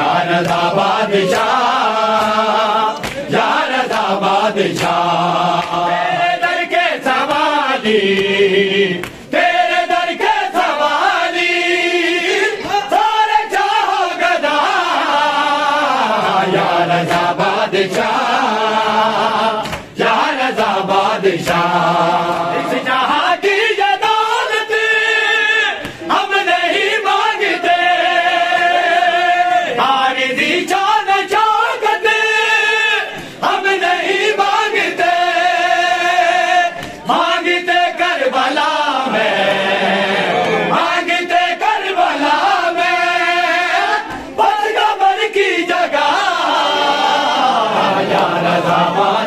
बादशाह दा बादशाह। तेरे दर के सवाली सारे चाहो यार दा बादशाह बादशाह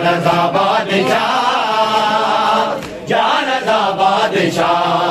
या रजा बादशाह या रजा बादशाह